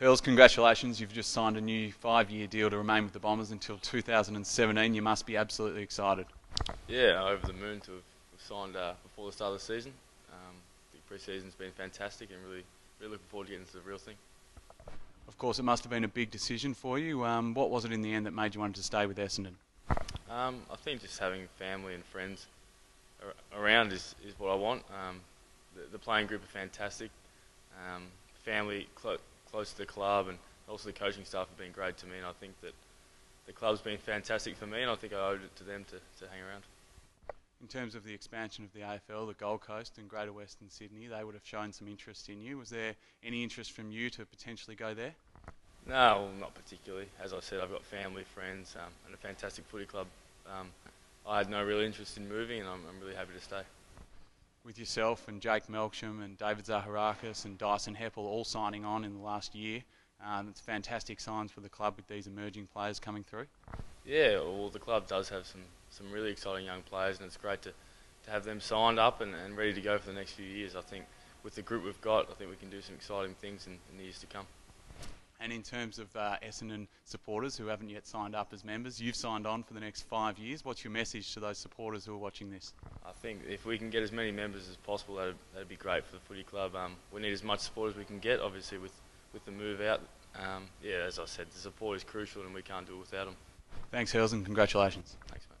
Hurls, congratulations. You've just signed a new five year deal to remain with the Bombers until 2017. You must be absolutely excited. Yeah, over the moon to have signed uh, before the start of the season. Um, the pre-season's been fantastic and really, really looking forward to getting into the real thing. Of course, it must have been a big decision for you. Um, what was it in the end that made you want to stay with Essendon? Um, I think just having family and friends ar- around is, is what I want. Um, the, the playing group are fantastic. Um, family clo- close to the club and also the coaching staff have been great to me and I think that the club's been fantastic for me and I think I owed it to them to, to hang around. In terms of the expansion of the AFL, the Gold Coast and Greater Western Sydney, they would have shown some interest in you. Was there any interest from you to potentially go there? No, well, not particularly. As I said, I've got family, friends, um, and a fantastic footy club. Um, I had no real interest in moving, and I'm, I'm, really happy to stay. With yourself and Jake Melksham and David Zaharakis and Dyson Heppell all signing on in the last year, um, it's fantastic signs for the club with these emerging players coming through. Yeah, well, the club does have some, some really exciting young players, and it's great to, to have them signed up and, and ready to go for the next few years. I think with the group we've got, I think we can do some exciting things in, in the years to come. And in terms of uh, Essendon supporters who haven't yet signed up as members, you've signed on for the next five years. What's your message to those supporters who are watching this? I think if we can get as many members as possible, that'd, that'd be great for the footy club. Um, we need as much support as we can get, obviously, with, with the move out. Um, yeah, as I said, the support is crucial and we can't do it without them. Thanks, Hurls, and congratulations. Thanks, mate.